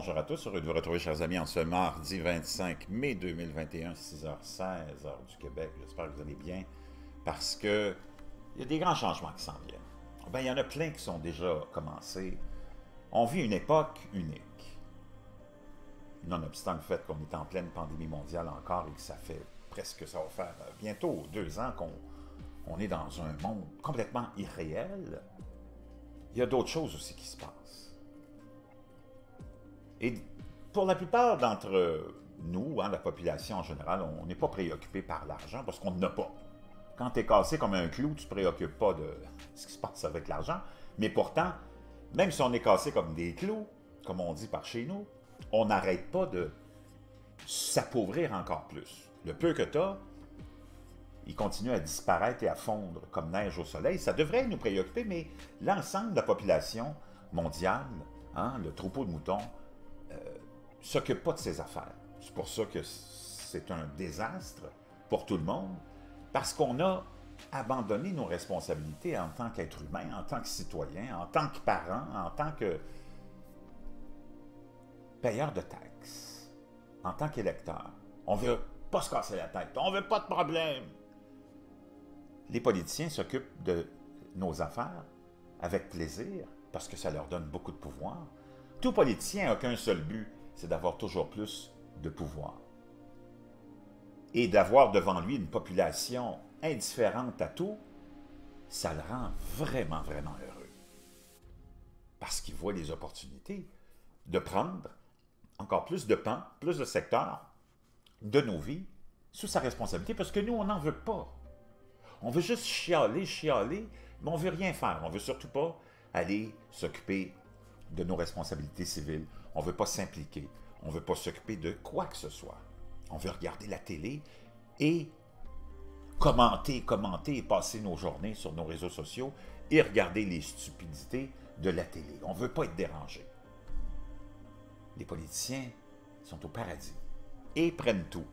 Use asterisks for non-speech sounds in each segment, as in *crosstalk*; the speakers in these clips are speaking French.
bonjour à tous. Heureux de vous retrouver, chers amis, en ce mardi 25 mai 2021, 6h16, heure du Québec. J'espère que vous allez bien, parce que il y a des grands changements qui s'en viennent. Ben, il y en a plein qui sont déjà commencés. On vit une époque unique. Nonobstant le fait qu'on est en pleine pandémie mondiale encore et que ça fait presque, ça va faire bientôt deux ans qu'on on est dans un monde complètement irréel, il y a d'autres choses aussi qui se passent. Et pour la plupart d'entre nous, hein, la population en général, on n'est pas préoccupé par l'argent parce qu'on n'en a pas. Quand tu es cassé comme un clou, tu ne te préoccupes pas de *laughs* ce qui se passe avec l'argent. Mais pourtant, même si on est cassé comme des clous, comme on dit par chez nous, on n'arrête pas de s'appauvrir encore plus. Le peu que tu as, il continue à disparaître et à fondre comme neige au soleil. Ça devrait nous préoccuper, mais l'ensemble de la population mondiale, hein, le troupeau de moutons, s'occupe pas de ses affaires. C'est pour ça que c'est un désastre pour tout le monde, parce qu'on a abandonné nos responsabilités en tant qu'être humain, en tant que citoyen, en tant que parent, en tant que payeur de taxes, en tant qu'électeur. On veut pas se casser la tête, on veut pas de problème les politiciens s'occupent de nos affaires avec plaisir, parce que ça leur donne beaucoup de pouvoir. Tout politicien n'a qu'un seul but, c'est d'avoir toujours plus de pouvoir. Et d'avoir devant lui une population indifférente à tout, ça le rend vraiment, vraiment heureux. Parce qu'il voit les opportunités de prendre encore plus de pans, plus de secteurs de nos vies sous sa responsabilité, parce que nous, on n'en veut pas. On veut juste chialer, chialer, mais on veut rien faire. On veut surtout pas aller s'occuper de nos responsabilités civiles. On veut pas s'impliquer. On veut pas s'occuper de quoi que ce soit. On veut regarder la télé et commenter, commenter et passer nos journées sur nos réseaux sociaux et regarder les stupidités de la télé. On veut pas être dérangé. Les politiciens sont au paradis et prennent tout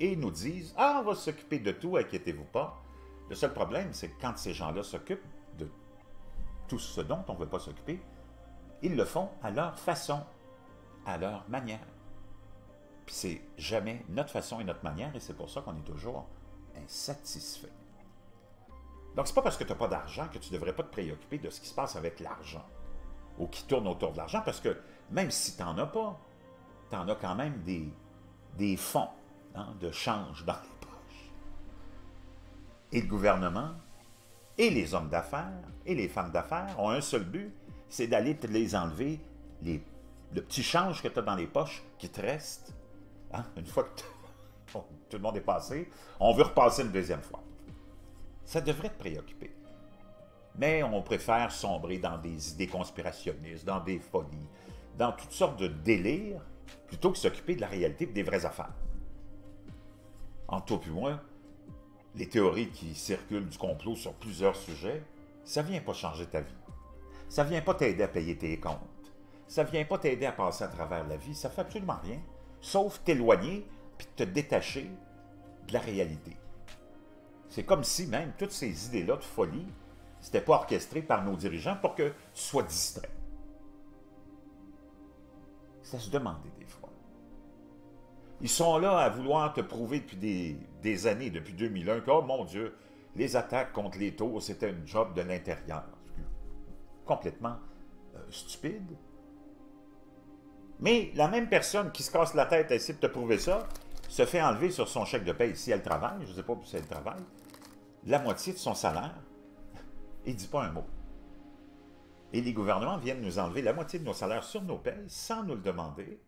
et nous disent Ah, on va s'occuper de tout, inquiétez-vous pas. Le seul problème, c'est que quand ces gens-là s'occupent de tout ce dont on ne veut pas s'occuper, ils le font à leur façon, à leur manière. Puis c'est jamais notre façon et notre manière, et c'est pour ça qu'on est toujours insatisfait. Donc, c'est pas parce que tu n'as pas d'argent que tu ne devrais pas te préoccuper de ce qui se passe avec l'argent, ou qui tourne autour de l'argent, parce que même si tu n'en as pas, tu en as quand même des, des fonds hein, de change dans et le gouvernement, et les hommes d'affaires, et les femmes d'affaires ont un seul but, c'est d'aller te les enlever, les, le petit change que tu as dans les poches qui te reste, hein, une fois que *laughs* tout le monde est passé, on veut repasser une deuxième fois. Ça devrait te préoccuper. Mais on préfère sombrer dans des idées conspirationnistes, dans des folies, dans toutes sortes de délires, plutôt que s'occuper de la réalité et des vraies affaires. En tout plus moins, les théories qui circulent du complot sur plusieurs sujets, ça vient pas changer ta vie. Ça vient pas t'aider à payer tes comptes. Ça vient pas t'aider à passer à travers la vie. Ça fait absolument rien, sauf t'éloigner puis te détacher de la réalité. C'est comme si même toutes ces idées-là de folie, n'étaient pas orchestré par nos dirigeants pour que tu sois distrait. Ça se demandait des fois. Ils sont là à vouloir te prouver depuis des, années, depuis 2001, que, oh mon Dieu, les attaques contre les tours, c'était une job de l'intérieur. Complètement euh, stupide. Mais la même personne qui se casse la tête à essayer de te prouver ça, se fait enlever sur son chèque de paie, si elle travaille, je ne sais pas si elle travaille, la moitié de son salaire, *laughs* et ne dit pas un mot. Et les gouvernements viennent nous enlever la moitié de nos salaires sur nos payes sans nous le demander,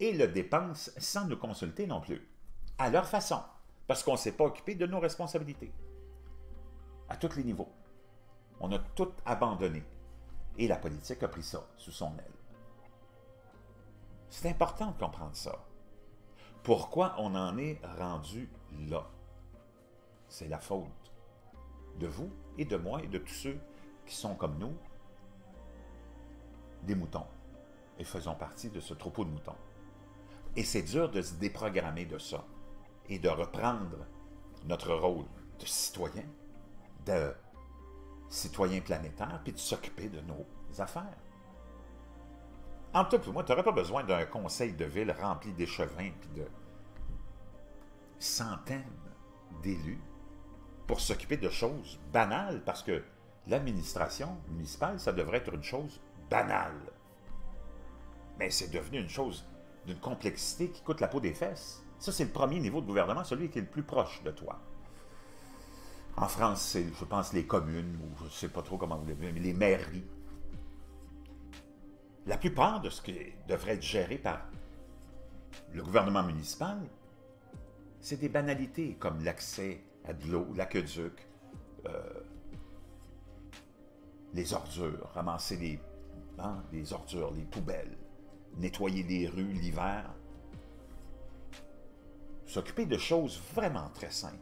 et le dépensent sans nous consulter non plus, à leur façon, parce qu'on ne s'est pas occupé de nos responsabilités, à tous les niveaux. On a tout abandonné, et la politique a pris ça sous son aile. C'est important de comprendre ça. Pourquoi on en est rendu là? C'est la faute de vous et de moi et de tous ceux qui sont comme nous, des moutons, et faisons partie de ce troupeau de moutons. Et c'est dur de se déprogrammer de ça et de reprendre notre rôle de citoyen, de citoyen planétaire, puis de s'occuper de nos affaires. En tout cas, moi, tu n'aurais pas besoin d'un conseil de ville rempli d'échevins et de centaines d'élus pour s'occuper de choses banales, parce que l'administration municipale, ça devrait être une chose banale. Mais c'est devenu une chose d'une complexité qui coûte la peau des fesses. Ça, c'est le premier niveau de gouvernement, celui qui est le plus proche de toi. En France, c'est, je pense, les communes, ou je ne sais pas trop comment vous mais les mairies. La plupart de ce qui devrait être géré par le gouvernement municipal, c'est des banalités comme l'accès à de l'eau, l'aqueduc, euh, les ordures, ramasser les, hein, les ordures, les poubelles, nettoyer les rues l'hiver, s'occuper de choses vraiment très simples.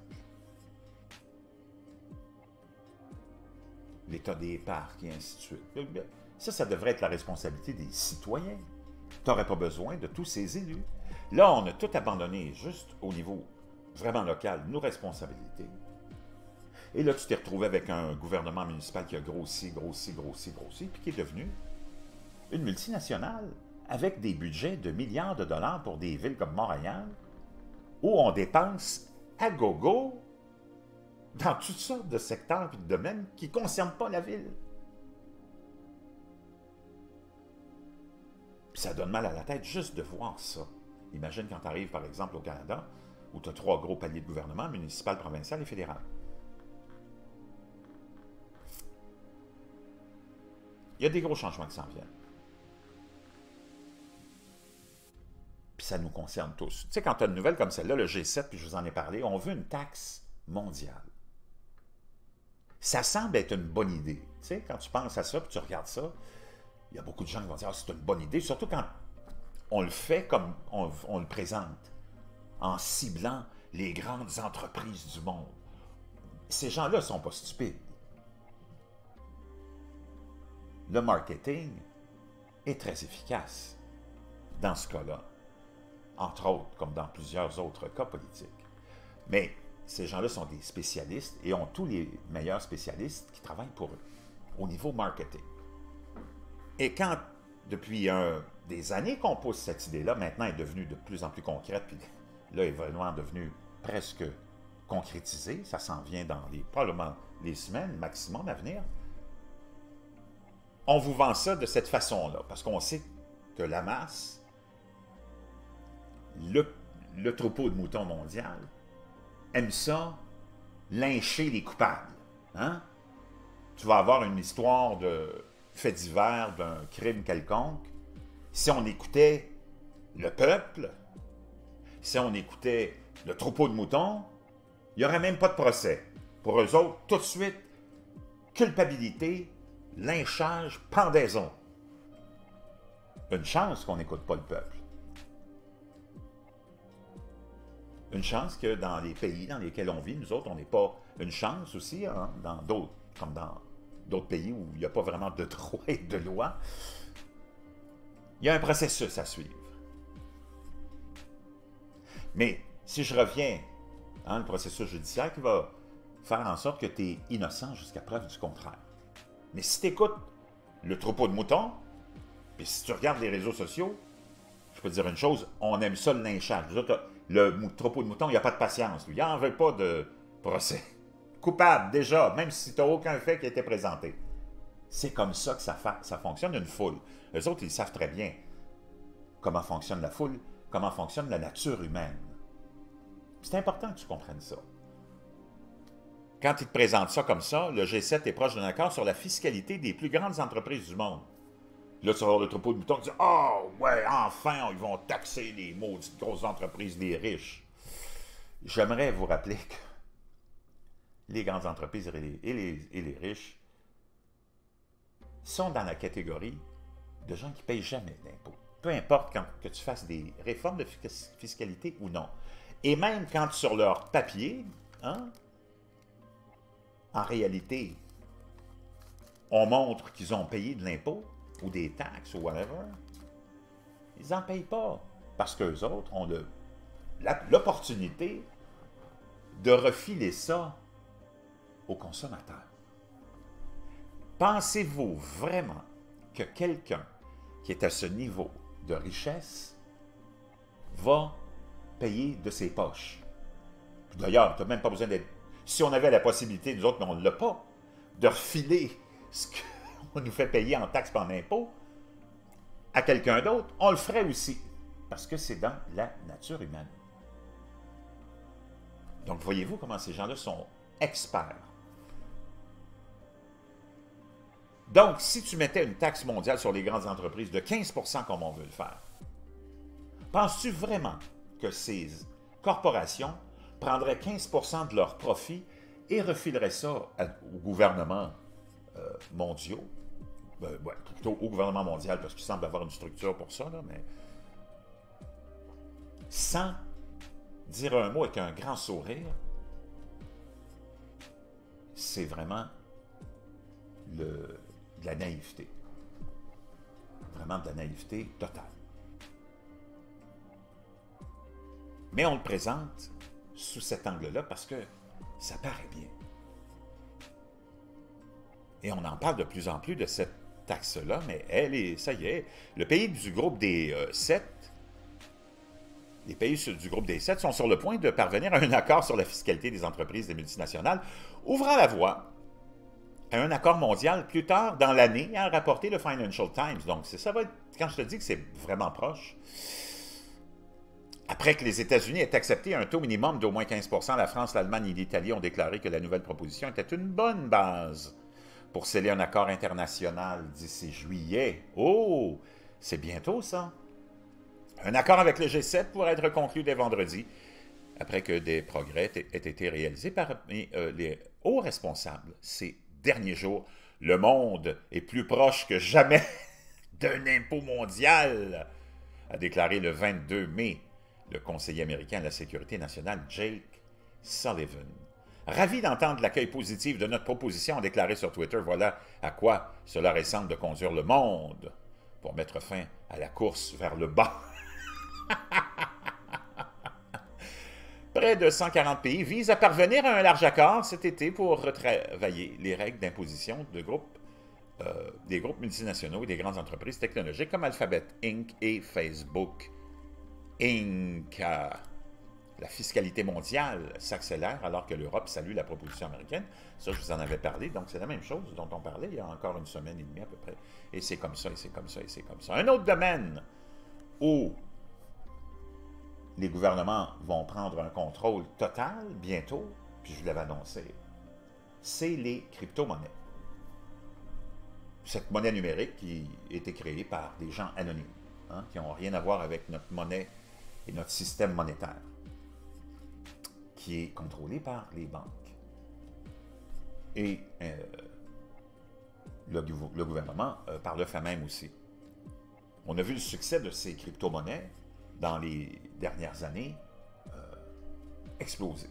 L'état des parcs et ainsi de suite. Ça, ça devrait être la responsabilité des citoyens. Tu n'aurais pas besoin de tous ces élus. Là, on a tout abandonné juste au niveau vraiment local, nos responsabilités. Et là, tu t'es retrouvé avec un gouvernement municipal qui a grossi, grossi, grossi, grossi, puis qui est devenu une multinationale avec des budgets de milliards de dollars pour des villes comme Montréal, où on dépense à gogo dans toutes sortes de secteurs et de domaines qui ne concernent pas la ville. Ça donne mal à la tête juste de voir ça. Imagine quand tu arrives, par exemple, au Canada, où tu as trois gros paliers de gouvernement, municipal, provincial et fédéral. Il y a des gros changements qui s'en viennent. Puis ça nous concerne tous. Tu sais, quand tu as une nouvelle comme celle-là, le G7, puis je vous en ai parlé, on veut une taxe mondiale. Ça semble être une bonne idée. Tu sais, quand tu penses à ça, puis tu regardes ça, il y a beaucoup de gens qui vont dire ah, c'est une bonne idée, surtout quand on le fait comme on le présente en ciblant les grandes entreprises du monde. Ces gens-là ne sont pas stupides. Le marketing est très efficace dans ce cas-là, entre autres, comme dans plusieurs autres cas politiques. Mais ces gens-là sont des spécialistes et ont tous les meilleurs spécialistes qui travaillent pour eux au niveau marketing. Et quand, depuis des années qu'on pousse cette idée-là, maintenant est devenue de plus en plus concrète, puis là, est vraiment devenu presque concrétisé. Ça s'en vient dans les, probablement les semaines maximum à venir. On vous vend ça de cette façon-là, parce qu'on sait que la masse, le, le troupeau de moutons mondial, aime ça lyncher les coupables. Hein? Tu vas avoir une histoire de fait divers d'un crime quelconque. Si on écoutait le peuple, si on écoutait le troupeau de moutons, il n'y aurait même pas de procès. Pour eux autres, tout de suite, culpabilité, lynchage, pendaison. Une chance qu'on n'écoute pas le peuple. Une chance que dans les pays dans lesquels on vit, nous autres, on n'est pas une chance aussi, hein, dans d'autres, comme dans d'autres pays où il n'y a pas vraiment de droit et de loi. Il y a un processus à suivre. Mais si je reviens à le processus judiciaire qui va faire en sorte que tu es innocent jusqu'à preuve du contraire. Mais si tu écoutes le troupeau de moutons, puis si tu regardes les réseaux sociaux, je peux te dire une chose, on aime ça le lynchage. Le troupeau de moutons, il n'y a pas de patience. Il n'en veut pas de procès. Coupable, déjà, même si tu n'as aucun fait qui a été présenté. C'est comme ça que ça, fonctionne, une foule. Les autres, ils savent très bien comment fonctionne la foule comment fonctionne la nature humaine. C'est important que tu comprennes ça. Quand il te présente ça comme ça, le G7 est proche d'un accord sur la fiscalité des plus grandes entreprises du monde. Là, tu vas avoir le troupeau de moutons qui dit Oh, ouais, enfin, ils vont taxer les maudites grosses entreprises des riches. J'aimerais vous rappeler que les grandes entreprises et les, riches sont dans la catégorie de gens qui ne payent jamais d'impôts peu importe que tu fasses des réformes de fiscalité ou non. Et même quand sur leur papier, hein, en réalité, on montre qu'ils ont payé de l'impôt ou des taxes ou whatever, ils n'en payent pas. Parce qu'eux autres ont l'opportunité de refiler ça aux consommateurs. Pensez-vous vraiment que quelqu'un qui est à ce niveau de richesse va payer de ses poches? D'ailleurs, tu n'as même pas besoin d'être... Si on avait la possibilité, nous autres, mais on ne l'a pas, de refiler ce qu'on *laughs* nous fait payer en taxes et en impôts à quelqu'un d'autre, on le ferait aussi. Parce que c'est dans la nature humaine. Donc, voyez-vous comment ces gens-là sont experts. Donc, si tu mettais une taxe mondiale sur les grandes entreprises de 15% comme on veut le faire, penses-tu vraiment que ces corporations prendraient 15% de leurs profits et refileraient ça au gouvernement euh, mondiaux, ben, plutôt au gouvernement mondial, parce qu'il semble avoir une structure pour ça, mais sans dire un mot avec un grand sourire, c'est vraiment de la naïveté. Vraiment de la naïveté totale. Mais on le présente sous cet angle-là parce que ça paraît bien. Et on en parle de plus en plus de cette taxe-là, mais elle est, ça y est, le pays du groupe des euh, sept, les pays du groupe des sept sont sur le point de parvenir à un accord sur la fiscalité des entreprises des multinationales, ouvrant la voie un accord mondial plus tard dans l'année, a rapporté le Financial Times. Donc, ça va être, quand je te dis que c'est vraiment proche, après que les États-Unis aient accepté un taux minimum d'au moins 15% la France, l'Allemagne et l'Italie ont déclaré que la nouvelle proposition était une bonne base pour sceller un accord international d'ici juillet. Oh, c'est bientôt ça. Un accord avec le G7 pourrait être conclu dès vendredi, après que des progrès aient été réalisés par euh, les hauts responsables ces derniers jours. Le monde est plus proche que jamais *laughs* d'un impôt mondial, a déclaré le 22 mai le conseiller américain à la sécurité nationale Jake Sullivan. Ravi d'entendre l'accueil positif de notre proposition, a déclaré sur Twitter, voilà à quoi cela ressemble de conduire le monde pour mettre fin à la course vers le bas. *laughs* Près de 140 pays visent à parvenir à un large accord cet été pour retravailler les règles d'imposition de groupes, euh, des groupes multinationaux et des grandes entreprises technologiques comme Alphabet Inc. et Facebook Inc la fiscalité mondiale s'accélère alors que l'Europe salue la proposition américaine. Ça, je vous en avais parlé. Donc, c'est la même chose dont on parlait il y a encore une semaine et demie à peu près. Et c'est comme ça, et c'est comme ça, et c'est comme ça. Un autre domaine où les gouvernements vont prendre un contrôle total bientôt, puis je l'avais annoncé, c'est les crypto-monnaies. Cette monnaie numérique qui a été créée par des gens anonymes, hein, qui n'ont rien à voir avec notre monnaie et notre système monétaire qui est contrôlé par les banques. Et euh, le, gouvernement, euh, par le fait même aussi. On a vu le succès de ces crypto-monnaies dans les dernières années euh, exploser.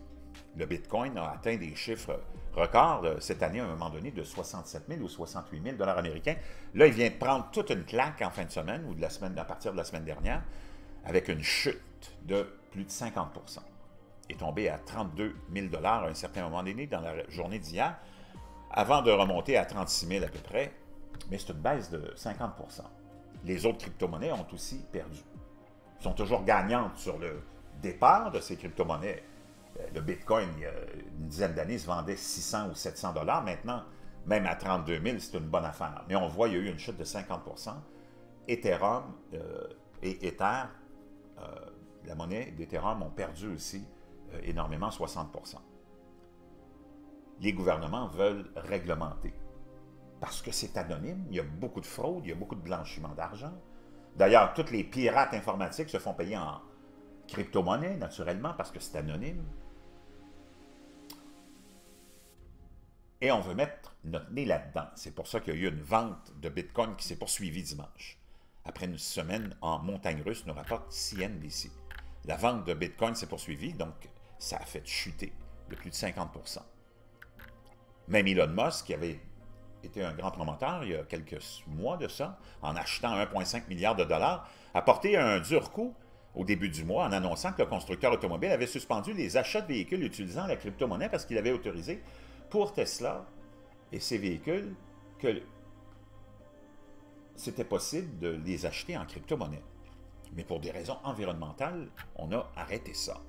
Le Bitcoin a atteint des chiffres records cette année, à un moment donné, de 67 000 ou 68 000 dollars américains. Là, il vient de prendre toute une claque en fin de semaine ou de la semaine, à partir de la semaine dernière, avec une chute de plus de 50% est tombé à 32 000 à un certain moment donné dans la journée d'hier, avant de remonter à 36 000 à peu près, mais c'est une baisse de 50 Les autres crypto-monnaies ont aussi perdu. Sont toujours gagnantes sur le départ de ces crypto-monnaies. Euh, le Bitcoin, il y a une dizaine d'années, se vendait 600 ou 700 dollars. Maintenant, même à 32 000, c'est une bonne affaire. Mais on voit qu'il y a eu une chute de 50 Ethereum euh, et Ether, euh, la monnaie d'Ethereum, ont perdu aussi euh, énormément, 60% Les gouvernements veulent réglementer parce que c'est anonyme, il y a beaucoup de fraude, il y a beaucoup de blanchiment d'argent. D'ailleurs, tous les pirates informatiques se font payer en crypto-monnaie, naturellement, parce que c'est anonyme. Et on veut mettre notre nez là-dedans. C'est pour ça qu'il y a eu une vente de Bitcoin qui s'est poursuivie dimanche. Après une semaine en montagne russe, nous rapporte CNBC. La vente de Bitcoin s'est poursuivie, donc ça a fait chuter de plus de 50% Même Elon Musk, qui avait été un grand promoteur il y a quelques mois de ça, en achetant 1,5 milliard de dollars, a porté un dur coup au début du mois en annonçant que le constructeur automobile avait suspendu les achats de véhicules utilisant la crypto-monnaie parce qu'il avait autorisé pour Tesla et ses véhicules que c'était possible de les acheter en crypto-monnaie. Mais pour des raisons environnementales, on a arrêté ça.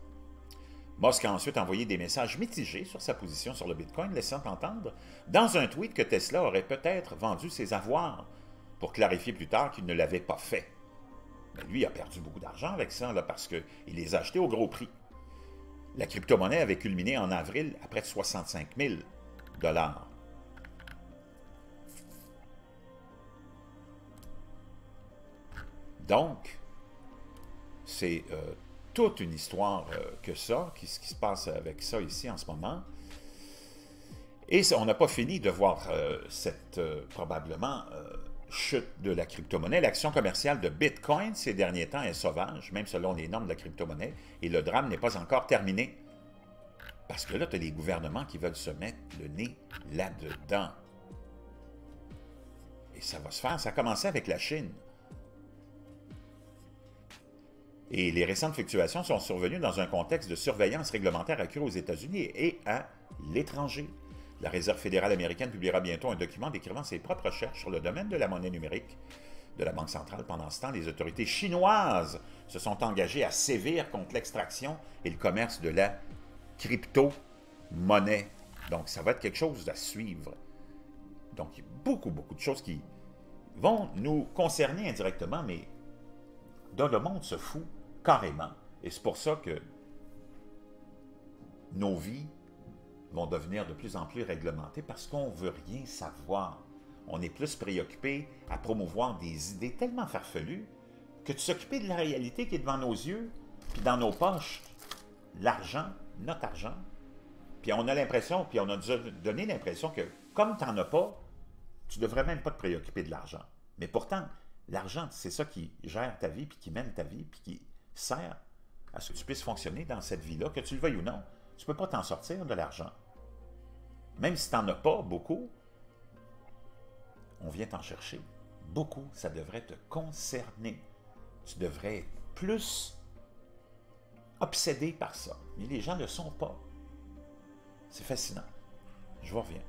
Musk a ensuite envoyé des messages mitigés sur sa position sur le Bitcoin, laissant entendre dans un tweet que Tesla aurait peut-être vendu ses avoirs pour clarifier plus tard qu'il ne l'avait pas fait. Mais lui a perdu beaucoup d'argent avec ça là, parce qu'il les a achetés au gros prix. La crypto-monnaie avait culminé en avril à près de 65 000 dollars. Donc, c'est euh, toute une histoire euh, que ça, qui, ce qui se passe avec ça ici en ce moment. Et on n'a pas fini de voir euh, cette, probablement, chute de la crypto-monnaie. L'action commerciale de Bitcoin ces derniers temps est sauvage, même selon les normes de la crypto-monnaie, et le drame n'est pas encore terminé. Parce que là, tu as les gouvernements qui veulent se mettre le nez là-dedans. Et ça va se faire. Ça a commencé avec la Chine. Et les récentes fluctuations sont survenues dans un contexte de surveillance réglementaire accrue aux États-Unis et à l'étranger. La Réserve fédérale américaine publiera bientôt un document décrivant ses propres recherches sur le domaine de la monnaie numérique de la Banque centrale. Pendant ce temps, les autorités chinoises se sont engagées à sévir contre l'extraction et le commerce de la crypto-monnaie. Donc, ça va être quelque chose à suivre. Donc, il y a beaucoup, beaucoup de choses qui vont nous concerner indirectement, mais dont le monde se fout carrément. Et c'est pour ça que nos vies vont devenir de plus en plus réglementées parce qu'on ne veut rien savoir. On est plus préoccupé à promouvoir des idées tellement farfelues que de s'occuper de la réalité qui est devant nos yeux, puis dans nos poches, l'argent, notre argent. Puis on a l'impression, puis on a donné l'impression que comme tu n'en as pas, tu ne devrais même pas te préoccuper de l'argent. Mais pourtant, l'argent, c'est ça qui gère ta vie, puis qui mène ta vie, puis qui sert à ce que tu puisses fonctionner dans cette vie-là, que tu le veuilles ou non. Tu ne peux pas t'en sortir de l'argent. Même si tu n'en as pas beaucoup, on vient t'en chercher. Beaucoup, ça devrait te concerner. Tu devrais être plus obsédé par ça. Mais les gens ne le sont pas. C'est fascinant. Je vous reviens.